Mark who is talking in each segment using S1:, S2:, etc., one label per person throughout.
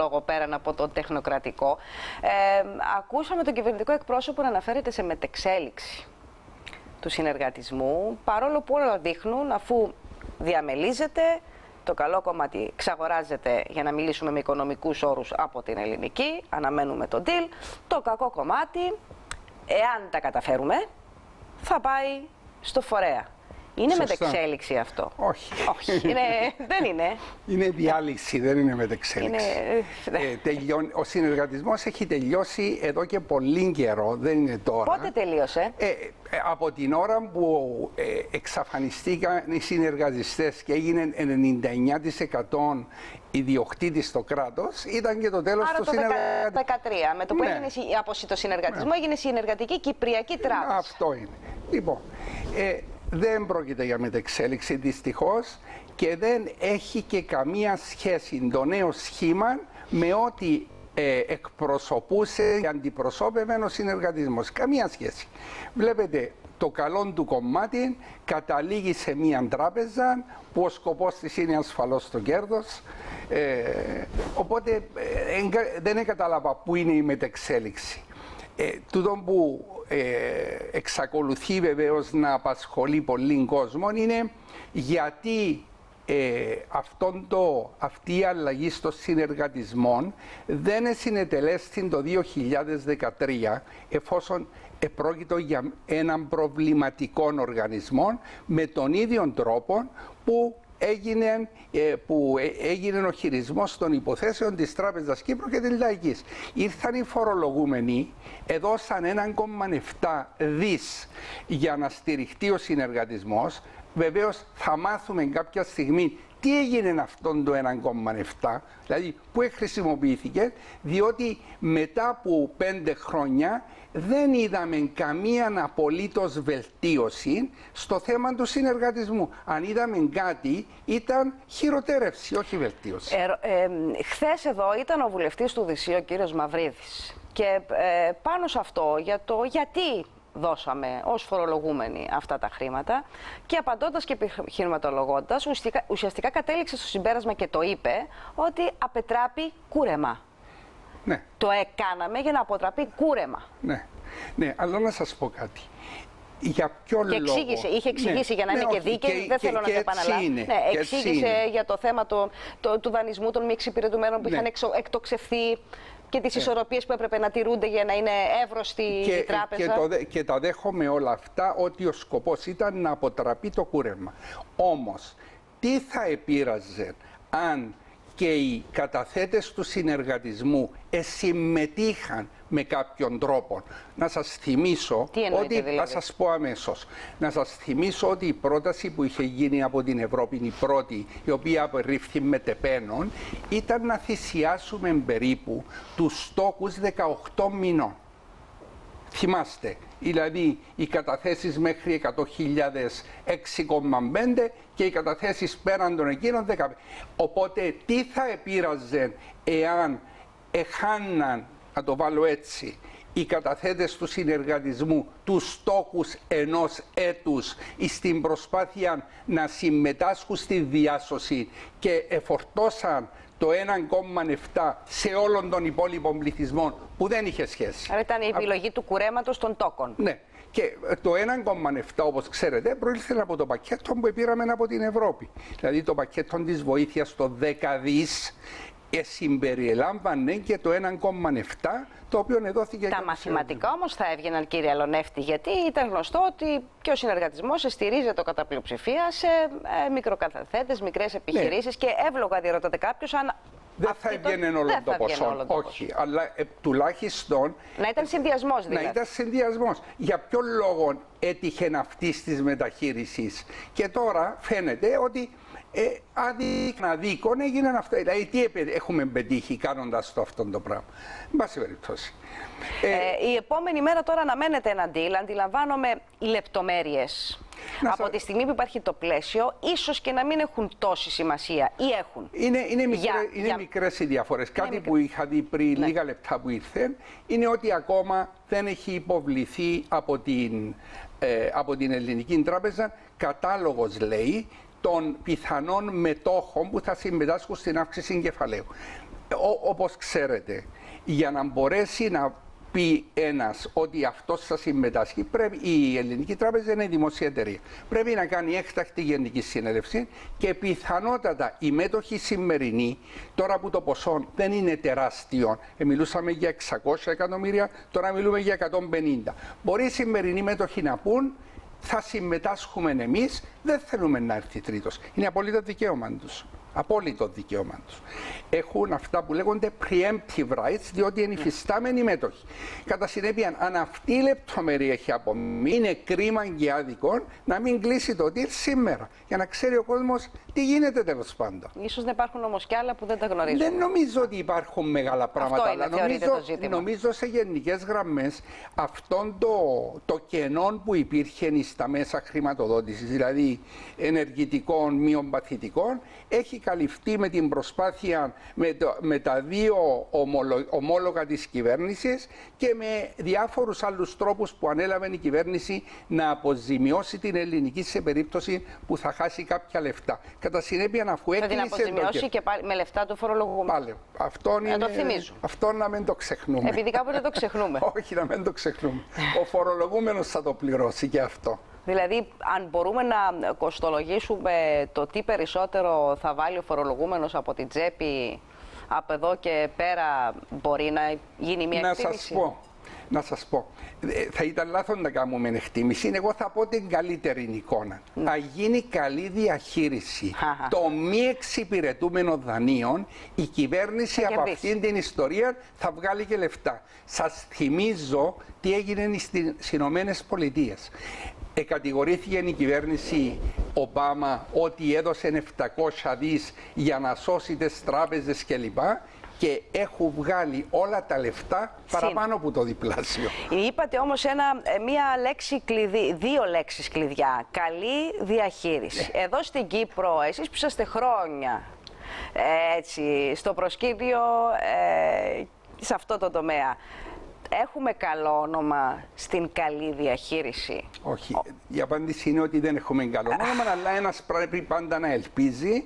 S1: λόγο πέραν από το τεχνοκρατικό. Ε, ακούσαμε τον κυβερνητικό εκπρόσωπο να αναφέρεται σε μετεξέλιξη του συνεργατισμού, παρόλο που όλα δείχνουν αφού διαμελίζεται, το καλό κομμάτι ξαγοράζεται για να μιλήσουμε με οικονομικούς όρους από την ελληνική, αναμένουμε τον deal. Το κακό κομμάτι, εάν τα καταφέρουμε, θα πάει στο φορέα. Είναι
S2: Σωστά.
S1: μετεξέλιξη αυτό.
S2: Όχι.
S1: Όχι. Είναι, δεν είναι.
S2: Είναι διάλυση, δεν είναι μετεξέλιξη.
S1: Είναι,
S2: Ε, τελειώνει- ο συνεργατισμός έχει τελειώσει εδώ και πολύ καιρό, δεν είναι τώρα.
S1: Πότε τελείωσε;
S2: Ε, ε, από την ώρα που ε, εξαφανιστήκαν οι συνεργατιστές και έγινε 99% ιδιοκτήτης στο κράτος, ήταν και το τέλος
S1: Άρα
S2: του
S1: το
S2: συνεργατισμού.
S1: 2013, με το που
S2: Ναι.
S1: έγινε η άποψη το συνεργατισμό, έγινε συνεργατική Κυπριακή Τράπεζα.
S2: Αυτό είναι. Λοιπόν, ε, δεν πρόκειται για μετεξέλιξη δυστυχώς και δεν έχει και καμία σχέση το νέο σχήμα με ό,τι ε, εκπροσωπούσε και αντιπροσώπευε ο συνεργατισμός. Καμία σχέση. Βλέπετε, το καλό του κομμάτι καταλήγει σε μια τράπεζα που ο σκοπός της είναι ασφαλώς το κέρδος. Ε, οπότε ε, εγκα- δεν κατάλαβα πού είναι η μετεξέλιξη. Ε, τούτο που ε, εξακολουθεί βεβαίως να απασχολεί πολύ κόσμο είναι γιατί ε, αυτόν το, αυτή η αλλαγή στο συνεργατισμό δεν συνετελέστη το 2013 εφόσον επρόκειτο για έναν προβληματικό οργανισμό με τον ίδιο τρόπο που έγινε, ε, που ε, έγινε ο χειρισμός των υποθέσεων της Τράπεζας Κύπρου και της Λαϊκής. Ήρθαν οι φορολογούμενοι, έδωσαν 1,7 δις για να στηριχτεί ο συνεργατισμός. Βεβαίως θα μάθουμε κάποια στιγμή τι έγινε αυτόν το 1,7, δηλαδή που χρησιμοποιήθηκε, διότι μετά από πέντε χρόνια δεν είδαμε καμία απολύτως βελτίωση στο θέμα του συνεργατισμού. Αν είδαμε κάτι, ήταν χειροτέρευση, όχι βελτίωση.
S1: Ε, ε, Χθες εδώ ήταν ο βουλευτής του Δυσίου, ο κύριος Μαυρίδης. Και ε, πάνω σε αυτό, για το γιατί δώσαμε ως φορολογούμενοι αυτά τα χρήματα και απαντώντας και επιχειρηματολογώντας, ουσιαστικά, ουσιαστικά κατέληξε στο συμπέρασμα και το είπε ότι απετράπει κούρεμα.
S2: Ναι,
S1: Το έκαναμε για να αποτραπεί κούρεμα.
S2: ναι, ναι, αλλά να σας πω κάτι. Για ποιο
S1: Και
S2: λόγο;
S1: εξήγησε, είχε εξηγήσει
S2: Ναι,
S1: για να
S2: ναι,
S1: είναι και
S2: όχι,
S1: δίκαιη, δεν
S2: και-
S1: θέλω να
S2: και
S1: το
S2: έτσι
S1: επαναλάβω.
S2: είναι,
S1: Ναι,
S2: και έτσι
S1: εξήγησε
S2: είναι.
S1: για το θέμα το, το, του δανεισμού των μη εξυπηρετουμένων που
S2: Ναι.
S1: είχαν εξο, εκτοξευθεί και τις ισορροπίες που έπρεπε να τηρούνται για να είναι εύρωστη
S2: και,
S1: η τράπεζα.
S2: και, το, δε- και τα δέχομαι όλα αυτά ότι ο σκοπός ήταν να αποτραπεί το κούρεμα. Όμως, τι θα επήραζε αν και οι καταθέτες του συνεργατισμού συμμετείχαν με κάποιον τρόπο. Να σας θυμίσω
S1: Τι εννοείτε
S2: ότι,
S1: δηλαδή;
S2: θα σας πω αμέσως, να σας θυμίσω ότι η πρόταση που είχε γίνει από την Ευρώπη, η πρώτη, η οποία απορρίφθη με τεπένων, ήταν να θυσιάσουμε περίπου τους στόχους 18 μηνών. Θυμάστε, δηλαδή οι καταθέσεις μέχρι 100.000 6,5 και οι καταθέσεις πέραν των εκείνων 15. Οπότε τι θα επήραζε εάν εχάναν, να το βάλω έτσι, οι καταθέτες του συνεργατισμού τους στόχους ενός έτους στην προσπάθεια να συμμετάσχουν στη διάσωση και εφορτώσαν το 1,7 σε όλων των υπόλοιπων πληθυσμών που δεν είχε σχέση.
S1: Άρα ήταν η επιλογή του κουρέματος των τόκων.
S2: Ναι. Και το 1,7 όπως ξέρετε προήλθε από το πακέτο που πήραμε από την Ευρώπη. Δηλαδή το πακέτο της βοήθειας το 10 δις ε, συμπεριελάμβανε και το 1,7 το οποίο εδόθηκε...
S1: Τα μαθηματικά όμως θα έβγαιναν, κύριε Αλονεύτη, γιατί ήταν γνωστό ότι και ο συνεργατισμός στηρίζεται κατά πλειοψηφία σε ε, μικροκαταθέτε, μικρές επιχειρήσεις και εύλογα διαρωτάται κάποιος αν.
S2: Δεν
S1: αυτή
S2: θα
S1: το-
S2: έβγαινε όλο
S1: δεν
S2: το
S1: θα έβγαινε
S2: ποσό.
S1: όλο το
S2: Όχι, αλλά ε, τουλάχιστον
S1: Να ήταν συνδυασμός δηλαδή.
S2: να ήταν συνδυασμός. Για ποιο λόγο έτυχε αυτής της μεταχείρισης; Και τώρα φαίνεται ότι ε, αδίκνα δίκον έγιναν αυτά. Δηλαδή, τι επε- έχουμε πετύχει κάνοντας το αυτόν το πράγμα. Εν πάση περιπτώσει. Ε,
S1: Ε, η επόμενη μέρα τώρα αναμένεται ένα deal. Αντιλαμβάνομαι οι λεπτομέρειες.
S2: Να
S1: Από
S2: σα-
S1: τη στιγμή που υπάρχει το πλαίσιο, ίσως και να μην έχουν τόση σημασία ή έχουν.
S2: Είναι, είναι, μικρέ,
S1: Για-
S2: είναι
S1: για-
S2: μικρές οι διαφορές. Κάτι
S1: μικρές.
S2: που είχα δει πριν
S1: Ναι.
S2: λίγα λεπτά που ήρθε είναι ότι ακόμα δεν έχει υποβληθεί από την, ε, από την Ελληνική Τράπεζα κατάλογος, λέει, των πιθανών μετόχων που θα συμμετάσχουν στην αύξηση κεφαλαίου. όπως ξέρετε, για να μπορέσει να πει ένας ότι αυτός θα συμμετάσχει, πρέπει, η Ελληνική Τράπεζα είναι δημόσια εταιρεία. Πρέπει να κάνει έκτακτη γενική συνέλευση και πιθανότατα οι μέτοχοι σημερινοί, τώρα που το ποσό δεν είναι τεράστιο, ε, μιλούσαμε για 600 εκατομμύρια, τώρα μιλούμε για 150. Μπορεί οι σημερινοί μέτοχοι να πούν θα συμμετάσχουμε εμείς, δεν θέλουμε να έρθει τρίτος. Είναι απόλυτο δικαίωμα τους απόλυτο δικαίωμα τους. Έχουν αυτά που λέγονται preemptive rights, διότι είναι υφιστάμενοι μέτοχοι. Κατά συνέπεια, αν αυτή η λεπτομέρεια έχει απομείνει, είναι κρίμα και άδικο να μην κλείσει το deal σήμερα, για να ξέρει ο κόσμος τι γίνεται τέλος πάντων.
S1: σω να υπάρχουν όμως κι άλλα που δεν τα γνωρίζουμε.
S2: Δεν νομίζω ότι υπάρχουν μεγάλα πράγματα,
S1: αυτό είναι,
S2: αλλά νομίζω,
S1: το
S2: νομίζω σε γενικές γραμμές αυτόν το, το κενό που υπήρχε στα μέσα χρηματοδότησης, δηλαδή ενεργητικών, μειοπαθητικών, έχει καλυφθεί με την προσπάθεια με, το, με τα δύο ομολο, ομόλογα της κυβέρνησης και με διάφορους άλλους τρόπους που ανέλαβε η κυβέρνηση να αποζημιώσει την ελληνική σε περίπτωση που θα χάσει κάποια λεφτά. Κατά συνέπεια αφού
S1: έκλεισε... Θα την αποζημιώσει και πάλι με λεφτά του φορολογούμενου.
S2: Πάλι. Αυτό
S1: είναι... Να το θυμίζω.
S2: Αυτό να μην το ξεχνούμε.
S1: Επειδή κάποτε το ξεχνούμε.
S2: Όχι, να μην το ξεχνούμε. Ο φορολογούμενος θα το πληρώσει και αυτό.
S1: Δηλαδή, αν μπορούμε να κοστολογήσουμε το τι περισσότερο θα βάλει ο φορολογούμενος από την τσέπη από εδώ και πέρα μπορεί να γίνει μια
S2: να
S1: εκτίμηση;
S2: Σας πω, να σας πω, ε, θα ήταν λάθος να κάνουμε εκτίμηση. Εγώ θα πω την καλύτερη εικόνα. Ναι. Θα γίνει καλή διαχείριση των μη εξυπηρετούμενων δανείων. Η κυβέρνηση από αυτήν την ιστορία θα βγάλει και λεφτά. Σας θυμίζω τι έγινε στις Ηνωμένες Πολιτείες εκατηγορήθηκε η κυβέρνηση Ομπάμα ότι έδωσε 700 δις για να σώσει τις τράπεζες κλπ. Και έχουν βγάλει όλα τα λεφτά παραπάνω από το διπλάσιο.
S1: Είπατε όμως ένα, ε, μία λέξη κλειδί, δύο λέξεις κλειδιά. Καλή διαχείριση. Ναι. Εδώ στην Κύπρο, εσείς που είσαστε χρόνια ε, έτσι, στο προσκήνιο ε, σε αυτό το τομέα έχουμε καλό όνομα στην καλή διαχείριση;
S2: Όχι. Η απάντηση είναι ότι δεν έχουμε καλό όνομα, αλλά ένας πρέπει πάντα να ελπίζει.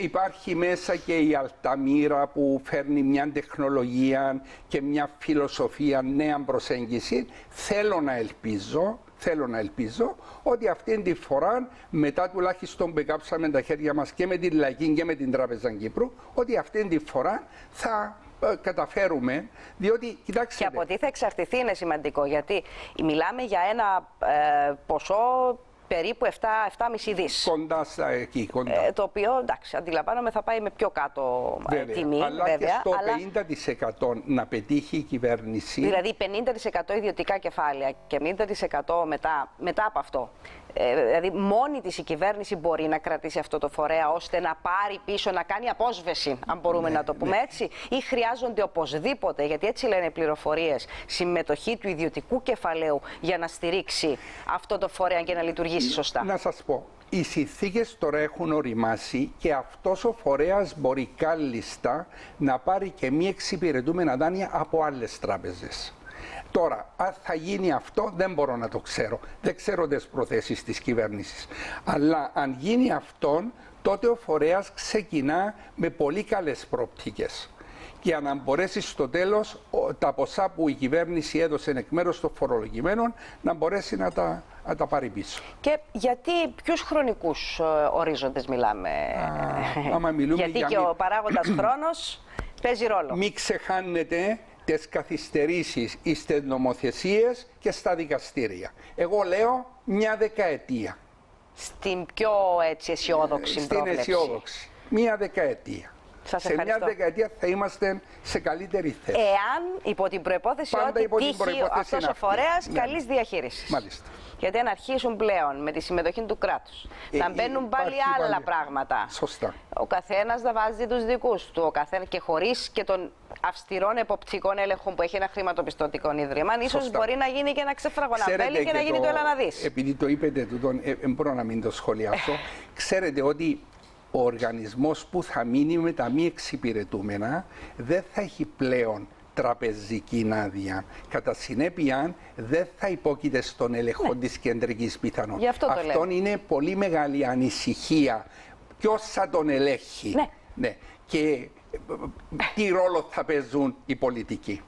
S2: Υπάρχει μέσα και η Αλταμύρα που φέρνει μια τεχνολογία και μια φιλοσοφία νέα προσέγγιση. Θέλω να ελπίζω θέλω να ελπίζω ότι αυτή τη φορά, μετά τουλάχιστον που κάψαμε τα χέρια μας και με την Λαϊκή και με την Τράπεζα Κύπρου, ότι αυτή τη φορά θα ε, καταφέρουμε, διότι κοιτάξτε...
S1: Και από τι θα εξαρτηθεί είναι σημαντικό, γιατί μιλάμε για ένα ε, ποσό περίπου 7-7,5 δις.
S2: Κοντά στα εκεί, κοντά.
S1: Ε, το οποίο, εντάξει, αντιλαμβάνομαι θα πάει με πιο κάτω ε, βέβαια, τιμή.
S2: Αλλά
S1: βέβαια,
S2: και στο 50% να πετύχει η κυβέρνηση.
S1: Δηλαδή 50% ιδιωτικά κεφάλαια και 50% μετά, μετά από αυτό ε, δηλαδή μόνη της η κυβέρνηση μπορεί να κρατήσει αυτό το φορέα ώστε να πάρει πίσω, να κάνει απόσβεση, αν μπορούμε ναι, να το πούμε ναι. έτσι, ή χρειάζονται οπωσδήποτε, γιατί έτσι λένε οι πληροφορίες, συμμετοχή του ιδιωτικού κεφαλαίου για να στηρίξει αυτό το φορέα και να λειτουργήσει σωστά.
S2: Να σας πω, οι συνθήκες τώρα έχουν οριμάσει και αυτός ο φορέας μπορεί κάλλιστα να πάρει και μη εξυπηρετούμενα δάνεια από άλλες τράπεζες. Τώρα, αν θα γίνει αυτό, δεν μπορώ να το ξέρω. Δεν ξέρω τις προθέσεις της κυβέρνησης. Αλλά αν γίνει αυτό, τότε ο φορέας ξεκινά με πολύ καλές προοπτικές. Για να μπορέσει στο τέλος τα ποσά που η κυβέρνηση έδωσε εκ μέρους των φορολογημένων να μπορέσει να τα, να τα πάρει πίσω.
S1: Και γιατί, ποιους χρονικούς ε, ορίζοντες μιλάμε,
S2: Α, άμα μιλούμε
S1: Γιατί και ο παράγοντας χρόνος παίζει ρόλο.
S2: Μην ξεχάνετε τις καθυστερήσεις στις νομοθεσίες και στα δικαστήρια. Εγώ λέω μια δεκαετία.
S1: Στην πιο έτσι αισιόδοξη
S2: Στην αισιόδοξη. Μια δεκαετία.
S1: Σας
S2: σε μια δεκαετία θα είμαστε σε καλύτερη θέση.
S1: Εάν υπό την προπόθεση ότι τύχει αυτός ο φορέας ναι. καλής διαχείρισης.
S2: Μάλιστα.
S1: Γιατί αν αρχίσουν πλέον με τη συμμετοχή του κράτους ε, να μπαίνουν πάλι άλλα πάλι... πράγματα.
S2: Σωστά.
S1: Ο καθένας να βάζει τους δικούς του. Ο καθένα και χωρίς και των αυστηρών εποπτικών έλεγχων που έχει ένα χρηματοπιστωτικό ίδρυμα, ίσως μπορεί να γίνει και ένα ξεφραγωναπέλι και, και να γίνει το, το έλα να δεις.
S2: Επειδή το είπετε, τούτον, ε, ε, μπορώ να μην το σχολιάσω. Ξέρετε ότι ο οργανισμός που θα μείνει με τα μη εξυπηρετούμενα δεν θα έχει πλέον τραπεζική άδεια. Κατά συνέπεια, δεν θα υπόκειται στον έλεγχο ναι. της κεντρικής πιθανότητας.
S1: Αυτό,
S2: αυτό είναι πολύ μεγάλη ανησυχία. Ποιος θα τον ελέγχει.
S1: Ναι.
S2: ναι. Και τι ρόλο θα παίζουν οι πολιτικοί.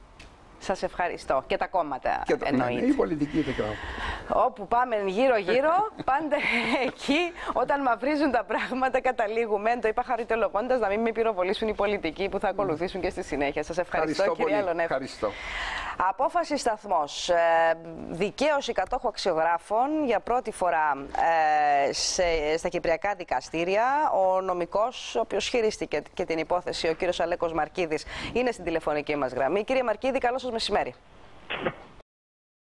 S1: Σας ευχαριστώ. Και τα κόμματα
S2: Και το, ναι,
S1: εννοείται.
S2: ναι, η πολιτική δεν κράω.
S1: Όπου πάμε γύρω-γύρω, πάντα εκεί, όταν μαυρίζουν τα πράγματα, καταλήγουμε. Το είπα χαριτολογώντας να μην με πυροβολήσουν οι πολιτικοί που θα ακολουθήσουν και στη συνέχεια. Σας ευχαριστώ,
S2: Ευχαριστώ
S1: κυρία
S2: πολύ.
S1: Λονέφ.
S2: Ευχαριστώ.
S1: Απόφαση σταθμός. Ε, δικαίωση κατόχου αξιογράφων για πρώτη φορά ε, σε, στα κυπριακά δικαστήρια. Ο νομικός, ο οποίος χειρίστηκε και την υπόθεση, ο κύριος Αλέκος Μαρκίδης, είναι στην τηλεφωνική μας γραμμή. Κύριε Μαρκίδη, καλό σας μεσημέρι.